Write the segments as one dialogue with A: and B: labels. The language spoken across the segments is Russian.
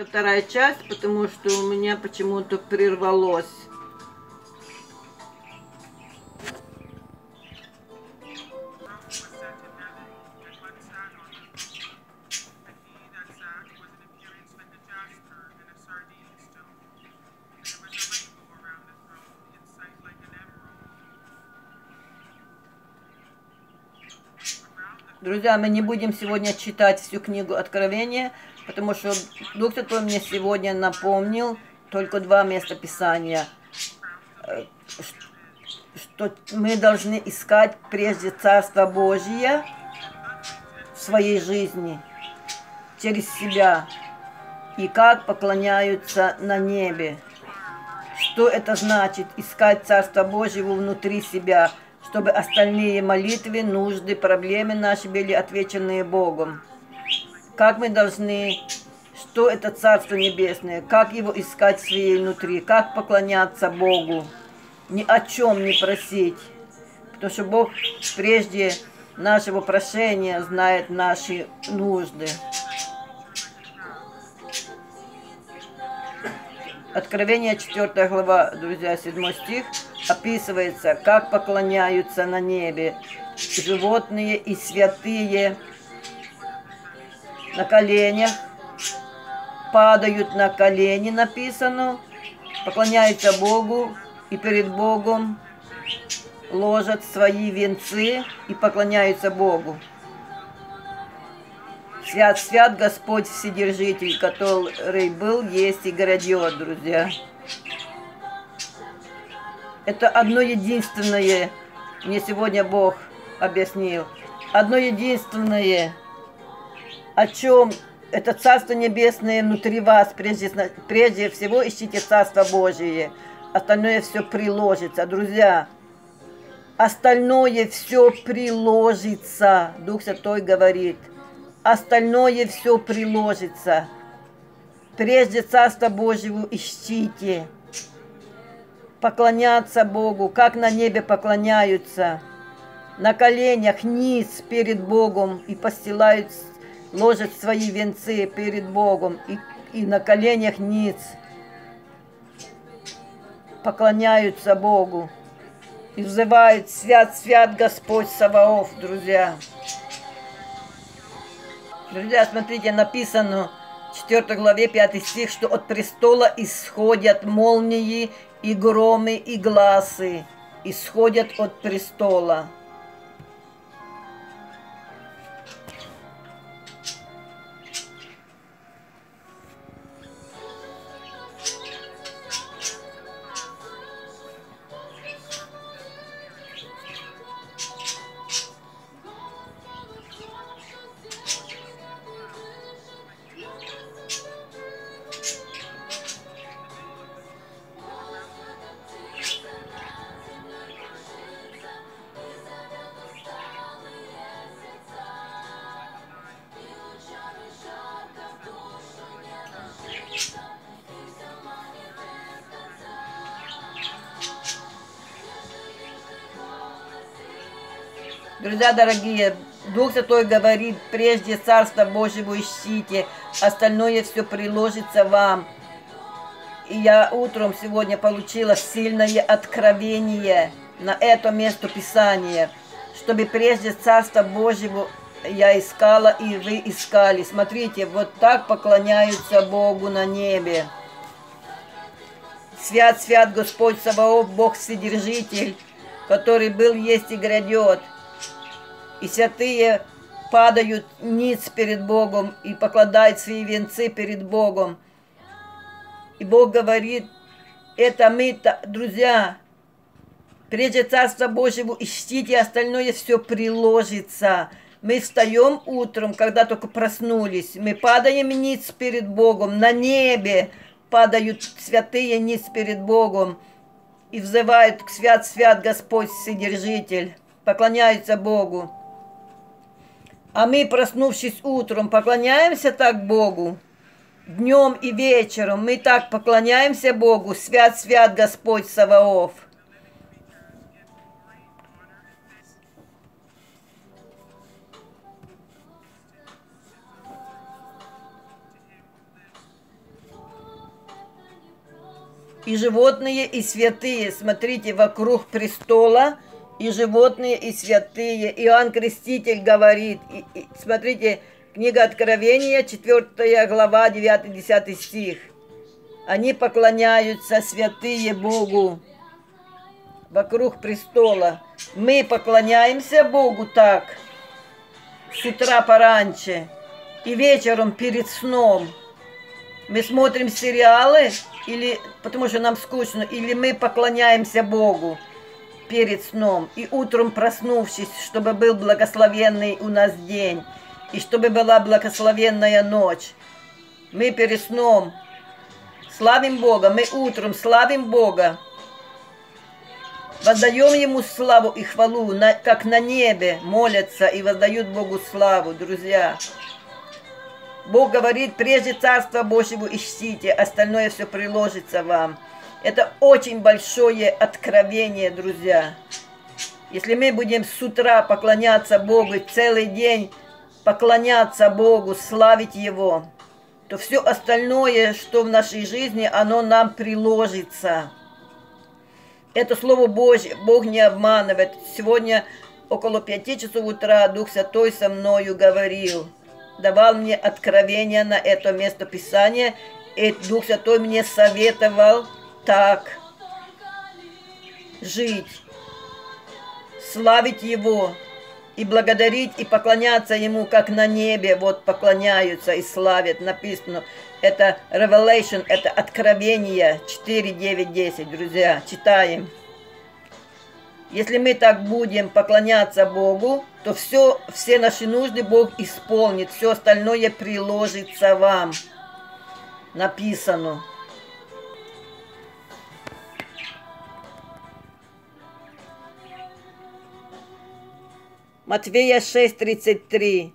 A: Вторая часть, потому что у меня почему-то прервалось. Друзья, мы не будем сегодня читать всю книгу Откровения, потому что Дух Святой мне сегодня напомнил только два места Писания, э, что мы должны искать прежде Царство Божье в своей жизни, через себя, и как поклоняются на небе. Что это значит искать Царство Божьего внутри себя – чтобы остальные молитвы, нужды, проблемы наши были отвеченные Богом. Как мы должны, что это Царство Небесное, как его искать в своей внутри, как поклоняться Богу, ни о чем не просить, потому что Бог прежде нашего прошения знает наши нужды. Откровение 4 глава, друзья, 7 стих – описывается, как поклоняются на небе животные и святые на коленях, падают на колени, написано, поклоняются Богу и перед Богом ложат свои венцы и поклоняются Богу. Свят, свят Господь Вседержитель, который был, есть и грядет, друзья. Это одно единственное, мне сегодня Бог объяснил. Одно единственное, о чем это Царство Небесное внутри вас. Прежде, прежде всего ищите Царство Божие. Остальное все приложится. Друзья, остальное все приложится. Дух Святой говорит. Остальное все приложится. Прежде Царство Божьего ищите поклоняться Богу, как на небе поклоняются, на коленях низ перед Богом и постилают, ложат свои венцы перед Богом и, и на коленях низ поклоняются Богу и взывают «Свят, свят Господь Саваоф», друзья. Друзья, смотрите, написано в 4 главе 5 стих, что от престола исходят молнии и громы, и глазы исходят от престола. Друзья дорогие, Дух Святой говорит, прежде Царство Божьего ищите, остальное все приложится вам. И я утром сегодня получила сильное откровение на это место Писания, чтобы прежде Царства Божьего я искала, и вы искали. Смотрите, вот так поклоняются Богу на небе. Свят, свят Господь Саваоф, Бог Вседержитель, который был, есть и грядет и святые падают ниц перед Богом и покладают свои венцы перед Богом. И Бог говорит, это мы, друзья, прежде Царства Божьего ищите, остальное все приложится. Мы встаем утром, когда только проснулись, мы падаем ниц перед Богом, на небе падают святые ниц перед Богом и взывают к свят-свят Господь Вседержитель, поклоняются Богу. А мы, проснувшись утром, поклоняемся так Богу. Днем и вечером мы так поклоняемся Богу. Свят, свят Господь Саваоф. и животные, и святые. Смотрите, вокруг престола и животные, и святые. Иоанн Креститель говорит, и, и, смотрите, книга Откровения, 4 глава, 9-10 стих. Они поклоняются святые Богу вокруг престола. Мы поклоняемся Богу так, с утра пораньше и вечером перед сном. Мы смотрим сериалы, или потому что нам скучно, или мы поклоняемся Богу перед сном и утром проснувшись, чтобы был благословенный у нас день и чтобы была благословенная ночь. Мы перед сном славим Бога, мы утром славим Бога, воздаем Ему славу и хвалу, как на небе молятся и воздают Богу славу, друзья. Бог говорит, прежде Царство Божьего ищите, остальное все приложится вам. Это очень большое откровение, друзья. Если мы будем с утра поклоняться Богу, целый день поклоняться Богу, славить Его, то все остальное, что в нашей жизни, оно нам приложится. Это Слово Божье, Бог не обманывает. Сегодня около пяти часов утра Дух Святой со мною говорил – давал мне откровение на это место Писания, и Дух Святой мне советовал так жить, славить Его и благодарить и поклоняться Ему, как на небе, вот поклоняются и славят, написано. Это Revelation, это Откровение 4, 9, 10, друзья, читаем. Если мы так будем поклоняться Богу, то все, все наши нужды Бог исполнит, все остальное приложится вам. Написано. Матфея 6.33.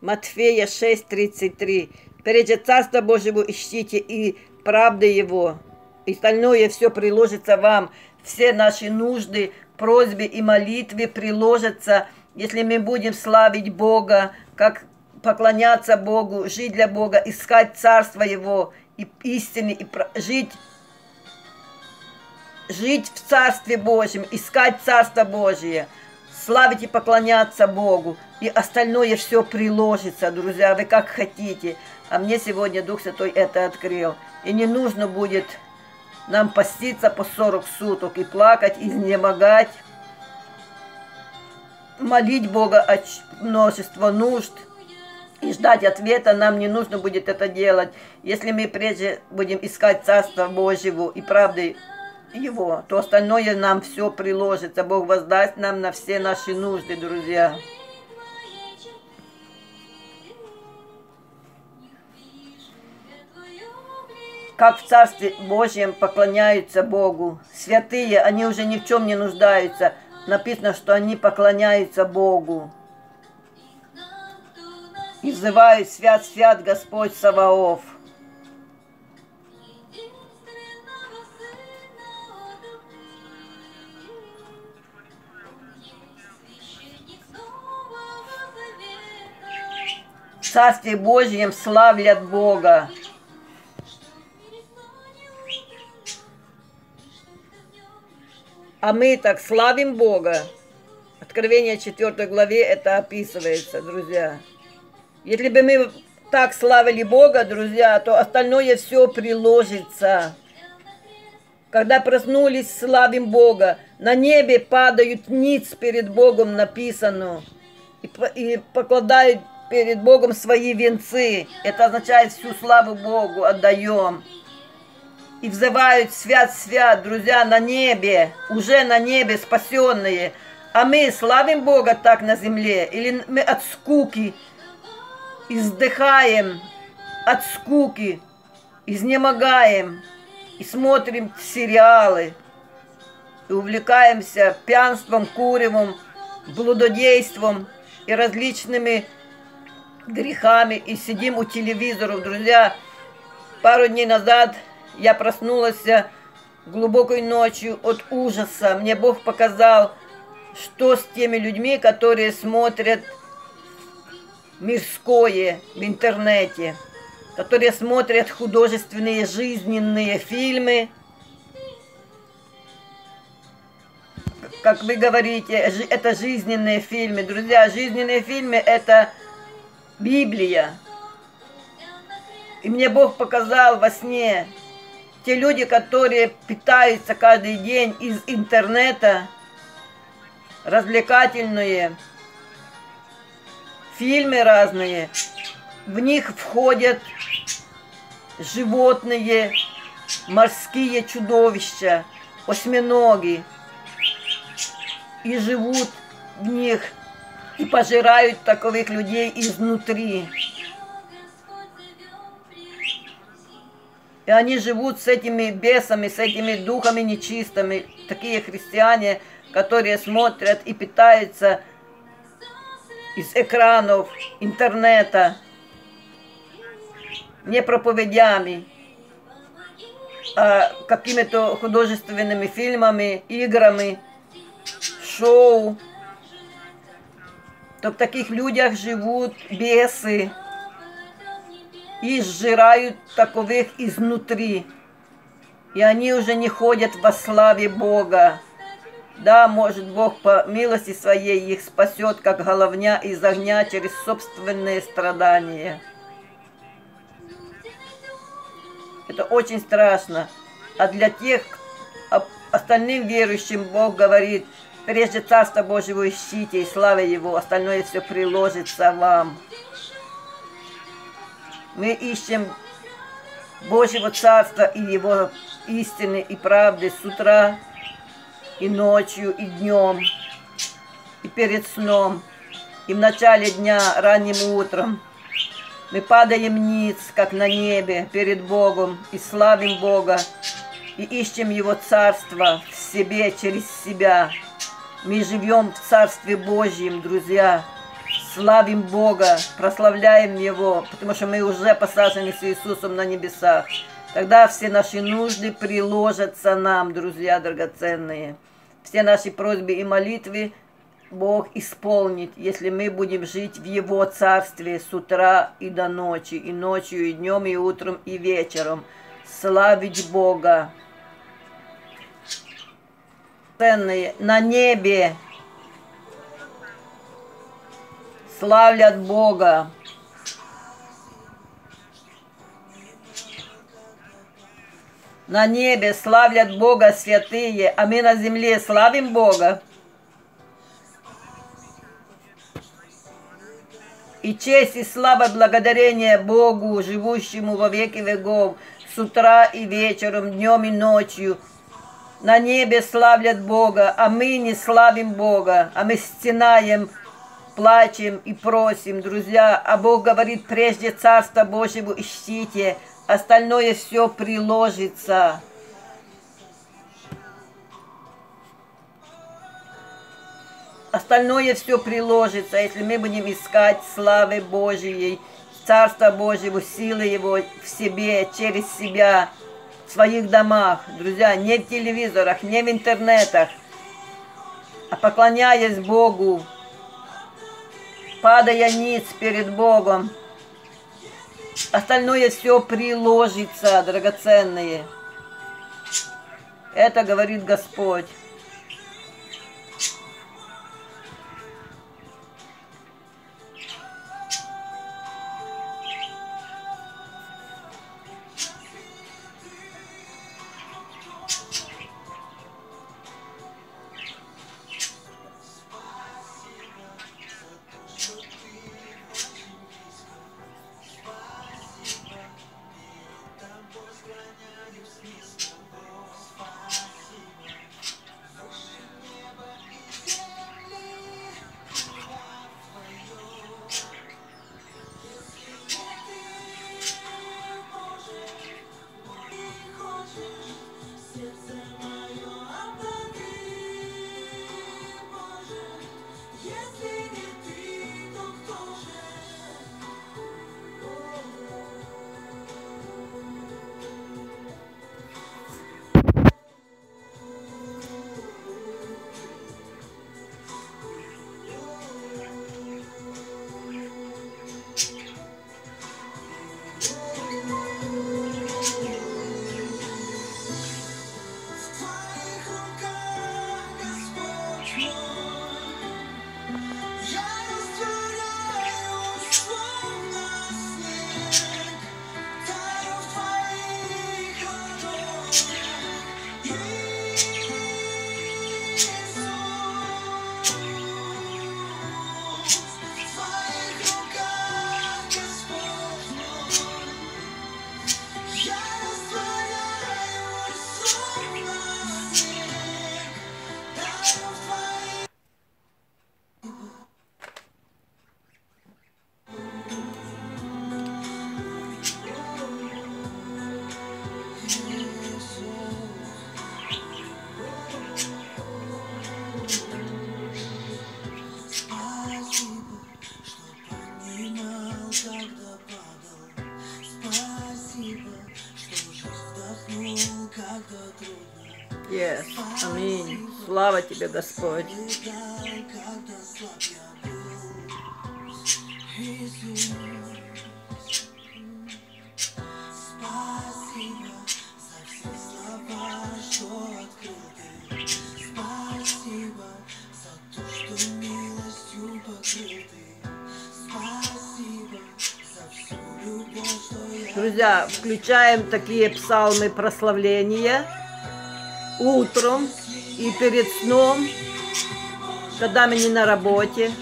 A: Матфея 6.33. Прежде Царства Божьего ищите и правды Его, и остальное все приложится вам все наши нужды, просьбы и молитвы приложатся, если мы будем славить Бога, как поклоняться Богу, жить для Бога, искать Царство Его и истины, и жить, жить в Царстве Божьем, искать Царство Божие, славить и поклоняться Богу, и остальное все приложится, друзья, вы как хотите. А мне сегодня Дух Святой это открыл. И не нужно будет нам поститься по 40 суток и плакать, изнемогать, молить Бога о множество нужд и ждать ответа, нам не нужно будет это делать. Если мы прежде будем искать Царство Божьего и правды Его, то остальное нам все приложится. Бог воздаст нам на все наши нужды, друзья. как в Царстве Божьем поклоняются Богу. Святые, они уже ни в чем не нуждаются. Написано, что они поклоняются Богу. И взывают «Свят, свят Господь Саваоф». В Царстве Божьем славлят Бога. А мы так славим Бога. Откровение 4 главе это описывается, друзья. Если бы мы так славили Бога, друзья, то остальное все приложится. Когда проснулись, славим Бога. На небе падают ниц перед Богом, написано. И, и покладают перед Богом свои венцы. Это означает всю славу Богу отдаем и взывают «Свят, свят!» Друзья, на небе, уже на небе спасенные. А мы славим Бога так на земле? Или мы от скуки издыхаем, от скуки, изнемогаем и смотрим сериалы, и увлекаемся пьянством, куревом, блудодейством и различными грехами, и сидим у телевизоров. Друзья, пару дней назад я проснулась глубокой ночью от ужаса. Мне Бог показал, что с теми людьми, которые смотрят мирское в интернете. которые смотрят художественные жизненные фильмы, как вы говорите, это жизненные фильмы. Друзья, жизненные фильмы – это Библия. И мне Бог показал во сне, те люди, которые питаются каждый день из интернета, развлекательные, фильмы разные, в них входят животные, морские чудовища, осьминоги, и живут в них, и пожирают таковых людей изнутри. И они живут с этими бесами, с этими духами нечистыми. Такие христиане, которые смотрят и питаются из экранов, интернета, не проповедями, а какими-то художественными фильмами, играми, шоу. То в таких людях живут бесы и сжирают таковых изнутри. И они уже не ходят во славе Бога. Да, может, Бог по милости своей их спасет, как головня из огня через собственные страдания. Это очень страшно. А для тех остальным верующим Бог говорит, прежде Царство Божьего ищите и слава Его, остальное все приложится вам. Мы ищем Божьего Царства и Его истины и правды с утра и ночью, и днем, и перед сном, и в начале дня, ранним утром. Мы падаем ниц, как на небе, перед Богом, и славим Бога, и ищем Его Царство в себе, через себя. Мы живем в Царстве Божьем, друзья. Славим Бога, прославляем Его, потому что мы уже посажены с Иисусом на небесах. Тогда все наши нужды приложатся нам, друзья драгоценные. Все наши просьбы и молитвы Бог исполнит, если мы будем жить в Его Царстве с утра и до ночи, и ночью, и днем, и утром, и вечером. Славить Бога. Ценные на небе славлят Бога. На небе славлят Бога святые, а мы на земле славим Бога. И честь и слава благодарение Богу, живущему во веки веков, с утра и вечером, днем и ночью. На небе славят Бога, а мы не славим Бога, а мы стенаем, плачем и просим, друзья. А Бог говорит, прежде Царство Божьего ищите, остальное все приложится. Остальное все приложится, если мы будем искать славы Божьей, Царства Божьего, силы Его в себе, через себя, в своих домах. Друзья, не в телевизорах, не в интернетах, а поклоняясь Богу, падая ниц перед Богом. Остальное все приложится, драгоценные. Это говорит Господь.
B: Тебе, Господь. Друзья, включаем такие псалмы прославления утром и перед сном, когда мы не на работе.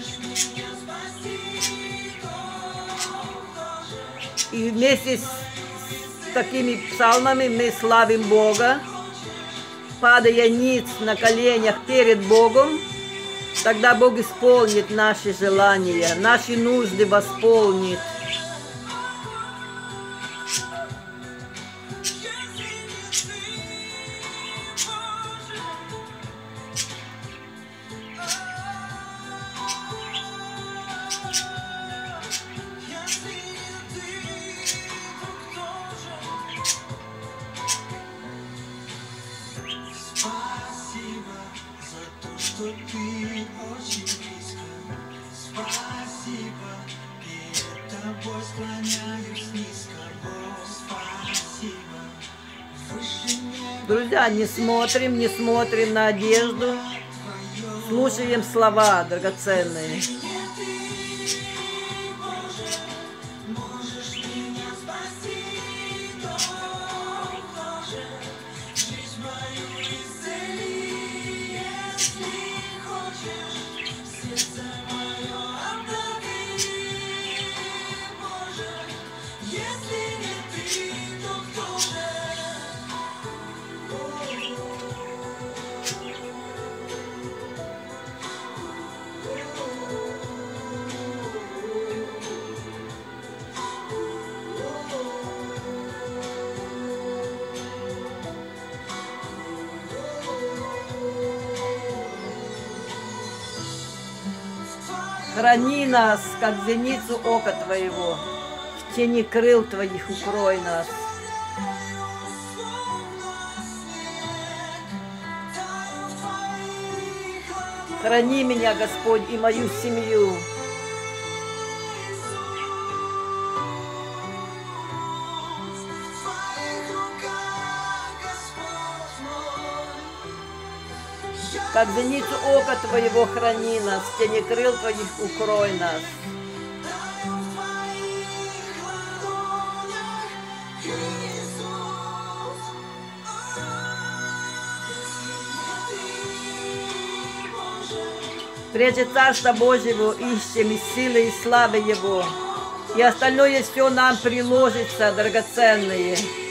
B: И вместе с такими псалмами мы славим Бога, падая ниц на коленях перед Богом, тогда Бог исполнит наши желания, наши нужды восполнит. Друзья, не смотрим, не смотрим на одежду, слушаем слова драгоценные. Храни нас, как зеницу ока Твоего, в тени крыл Твоих укрой нас. Храни меня, Господь, и мою семью. Как зеницу ока Твоего храни нас, в тени крыл Твоих укрой нас. Прежде Царства Божьего ищем и силы, и славы Его. И остальное все нам приложится, драгоценные.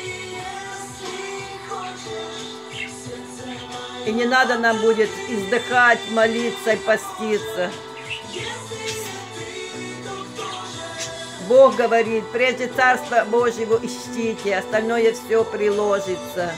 B: И не надо нам будет издыхать, молиться и поститься. Бог говорит, прежде Царства Божьего ищите, остальное все приложится.